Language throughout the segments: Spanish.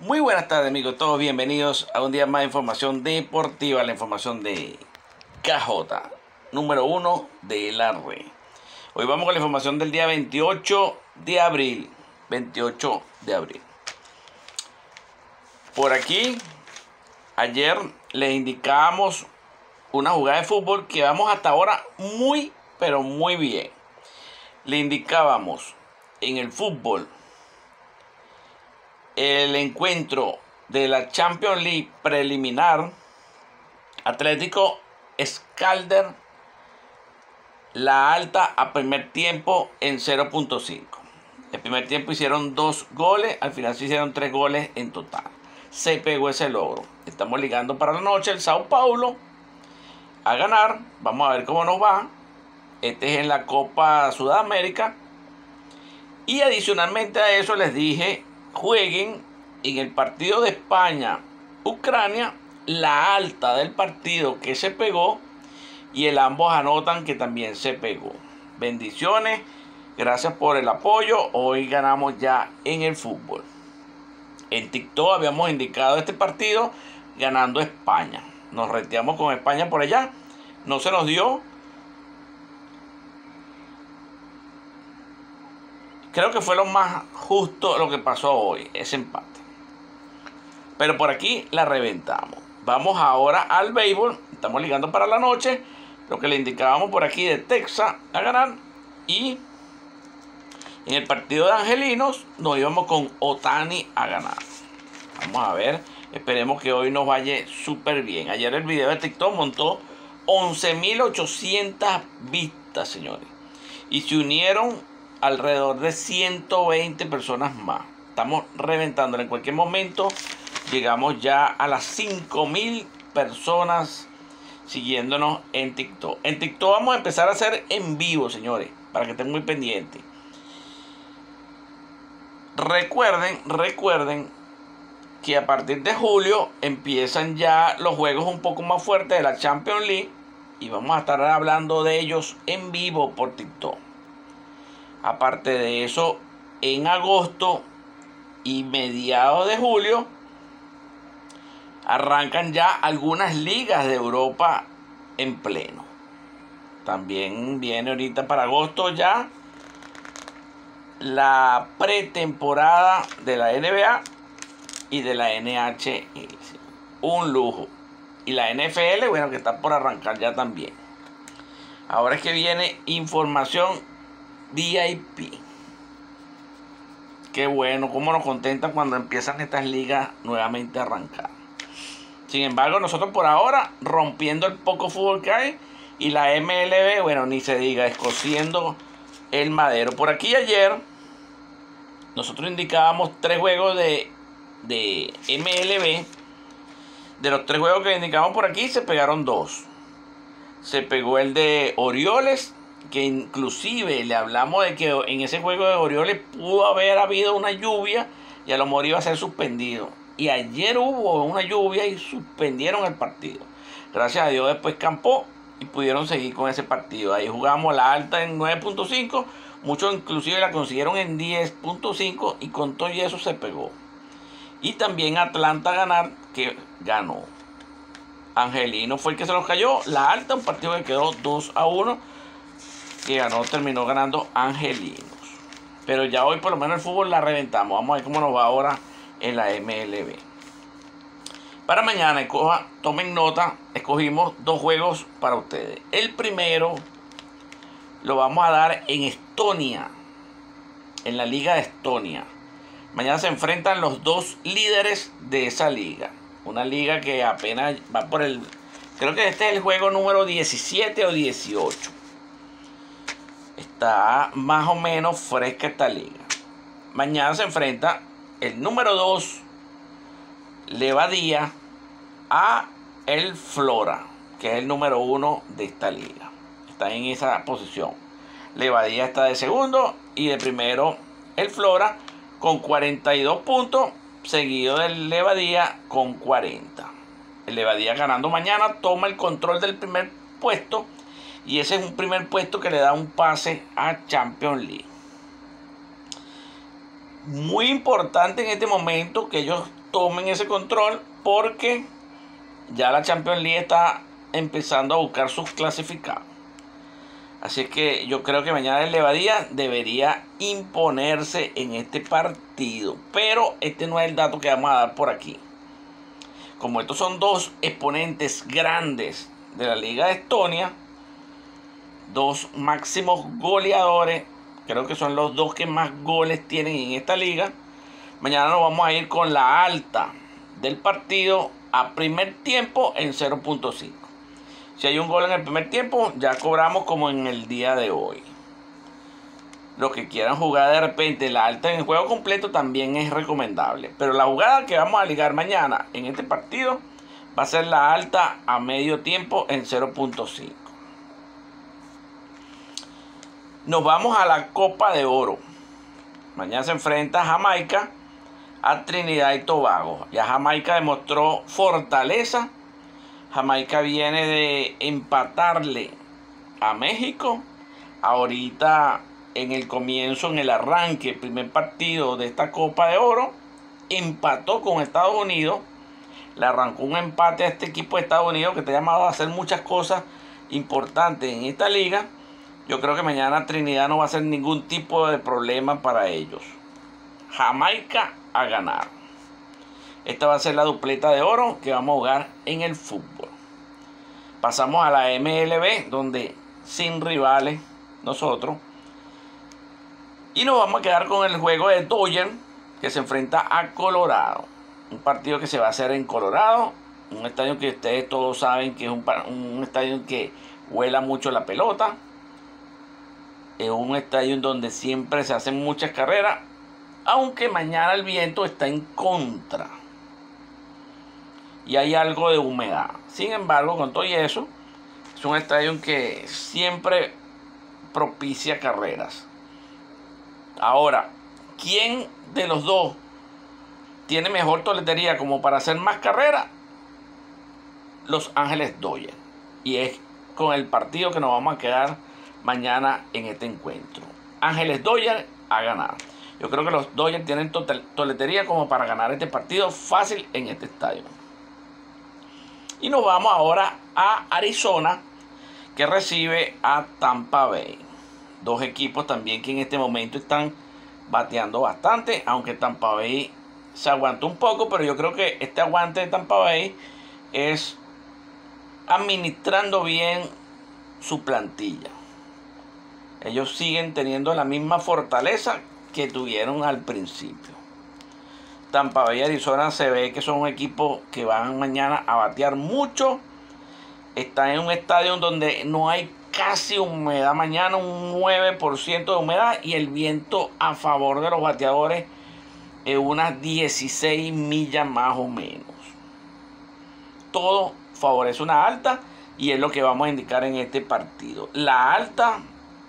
Muy buenas tardes amigos, todos bienvenidos a un día más de información deportiva, la información de KJ, número uno de la red. Hoy vamos con la información del día 28 de abril, 28 de abril. Por aquí, ayer les indicábamos una jugada de fútbol que vamos hasta ahora muy, pero muy bien. Le indicábamos en el fútbol el encuentro de la Champions League preliminar, Atlético Scalder, la alta a primer tiempo en 0.5. El primer tiempo hicieron dos goles, al final se hicieron tres goles en total. Se pegó ese logro. Estamos ligando para la noche el Sao Paulo a ganar. Vamos a ver cómo nos va. Este es en la Copa Sudamérica. Y adicionalmente a eso les dije jueguen en el partido de España-Ucrania la alta del partido que se pegó y el ambos anotan que también se pegó. Bendiciones, gracias por el apoyo. Hoy ganamos ya en el fútbol. En TikTok habíamos indicado este partido ganando España. Nos reteamos con España por allá. No se nos dio. Creo que fue lo más justo lo que pasó hoy, ese empate. Pero por aquí la reventamos. Vamos ahora al béisbol. Estamos ligando para la noche. Lo que le indicábamos por aquí de Texas a ganar. Y en el partido de Angelinos nos íbamos con Otani a ganar. Vamos a ver. Esperemos que hoy nos vaya súper bien. Ayer el video de TikTok montó 11.800 vistas, señores. Y se unieron alrededor de 120 personas más. Estamos reventando en cualquier momento. Llegamos ya a las 5000 personas siguiéndonos en TikTok. En TikTok vamos a empezar a hacer en vivo, señores, para que estén muy pendientes. Recuerden, recuerden que a partir de julio empiezan ya los juegos un poco más fuertes de la Champions League y vamos a estar hablando de ellos en vivo por TikTok. Aparte de eso, en agosto y mediados de julio arrancan ya algunas ligas de Europa en pleno. También viene ahorita para agosto ya la pretemporada de la NBA y de la NHL. Un lujo. Y la NFL, bueno, que está por arrancar ya también. Ahora es que viene información VIP. Qué bueno, cómo nos contenta cuando empiezan estas ligas nuevamente a arrancar. Sin embargo, nosotros por ahora rompiendo el poco fútbol que hay y la MLB, bueno, ni se diga, escociendo el madero. Por aquí ayer nosotros indicábamos tres juegos de, de MLB. De los tres juegos que indicamos por aquí se pegaron dos. Se pegó el de Orioles que inclusive le hablamos de que en ese juego de Orioles pudo haber habido una lluvia y a lo mejor iba a ser suspendido. Y ayer hubo una lluvia y suspendieron el partido. Gracias a Dios después campó y pudieron seguir con ese partido. Ahí jugamos la alta en 9.5. Muchos inclusive la consiguieron en 10.5 y con todo y eso se pegó. Y también Atlanta ganar, que ganó. Angelino fue el que se los cayó. La alta, un partido que quedó 2 a 1 que ganó, terminó ganando Angelinos. Pero ya hoy por lo menos el fútbol la reventamos. Vamos a ver cómo nos va ahora en la MLB. Para mañana, tomen nota, escogimos dos juegos para ustedes. El primero lo vamos a dar en Estonia, en la Liga de Estonia. Mañana se enfrentan los dos líderes de esa liga. Una liga que apenas va por el... Creo que este es el juego número 17 o 18 está más o menos fresca esta liga. Mañana se enfrenta el número 2, Levadía, a el Flora, que es el número 1 de esta liga. Está en esa posición. Levadía está de segundo y de primero el Flora con 42 puntos, seguido del Levadía con 40. El Levadía ganando mañana toma el control del primer puesto y ese es un primer puesto que le da un pase a Champions League. Muy importante en este momento que ellos tomen ese control porque ya la Champions League está empezando a buscar sus clasificados. Así que yo creo que mañana el Levadía debería imponerse en este partido. Pero este no es el dato que vamos a dar por aquí. Como estos son dos exponentes grandes de la Liga de Estonia, dos máximos goleadores, creo que son los dos que más goles tienen en esta liga. Mañana nos vamos a ir con la alta del partido a primer tiempo en 0.5. Si hay un gol en el primer tiempo, ya cobramos como en el día de hoy. Los que quieran jugar de repente la alta en el juego completo también es recomendable. Pero la jugada que vamos a ligar mañana en este partido va a ser la alta a medio tiempo en 0.5. Nos vamos a la Copa de Oro. Mañana se enfrenta Jamaica a Trinidad y Tobago. Ya Jamaica demostró fortaleza Jamaica viene de empatarle a México. Ahorita en el comienzo, en el arranque, primer partido de esta Copa de Oro, empató con Estados Unidos. Le arrancó un empate a este equipo de Estados Unidos que está llamado a hacer muchas cosas importantes en esta liga. Yo creo que mañana Trinidad no va a ser ningún tipo de problema para ellos. Jamaica a ganar. Esta va a ser la dupleta de oro que vamos a jugar en el fútbol. Pasamos a la MLB, donde sin rivales nosotros. Y nos vamos a quedar con el juego de Dodger, que se enfrenta a Colorado. Un partido que se va a hacer en Colorado. Un estadio que ustedes todos saben que es un, un estadio que vuela mucho la pelota. Es un estadio en donde siempre se hacen muchas carreras. Aunque mañana el viento está en contra y hay algo de humedad. Sin embargo, con todo y eso, es un estadio que siempre propicia carreras. Ahora, ¿quién de los dos tiene mejor toletería como para hacer más carreras? Los Ángeles Dodgers. Y es con el partido que nos vamos a quedar mañana en este encuentro. Ángeles Dodgers a ganar. Yo creo que los Dodgers tienen toletería como para ganar este partido fácil en este estadio. Y nos vamos ahora a Arizona, que recibe a Tampa Bay. Dos equipos también que en este momento están bateando bastante, aunque Tampa Bay se aguantó un poco, pero yo creo que este aguante de Tampa Bay es administrando bien su plantilla. Ellos siguen teniendo la misma fortaleza que tuvieron al principio. Tampa Bay y Arizona se ve que son un equipo que van mañana a batear mucho. Están en un estadio donde no hay casi humedad mañana, un 9% de humedad y el viento a favor de los bateadores es unas 16 millas más o menos. Todo favorece una alta y es lo que vamos a indicar en este partido. La alta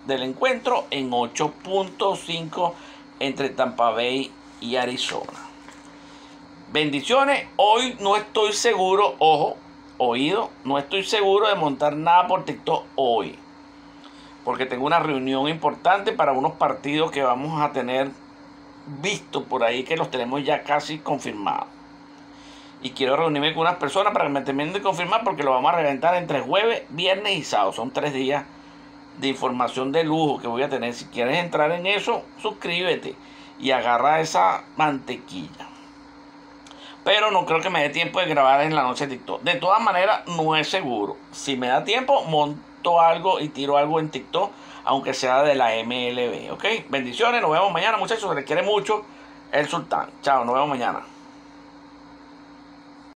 del encuentro en 8.5 entre Tampa Bay y Arizona. Bendiciones. Hoy no estoy seguro, ojo, oído, no estoy seguro de montar nada por TikTok hoy. Porque tengo una reunión importante para unos partidos que vamos a tener visto por ahí que los tenemos ya casi confirmados. Y quiero reunirme con unas personas para que me terminen de confirmar porque lo vamos a reventar entre jueves, viernes y sábado. Son tres días de información de lujo que voy a tener. Si quieres entrar en eso, suscríbete y agarra esa mantequilla. Pero no creo que me dé tiempo de grabar en la noche TikTok. De todas maneras, no es seguro. Si me da tiempo, monto algo y tiro algo en TikTok, aunque sea de la MLB. ¿Ok? Bendiciones, nos vemos mañana, muchachos. Se les quiere mucho el sultán. Chao, nos vemos mañana.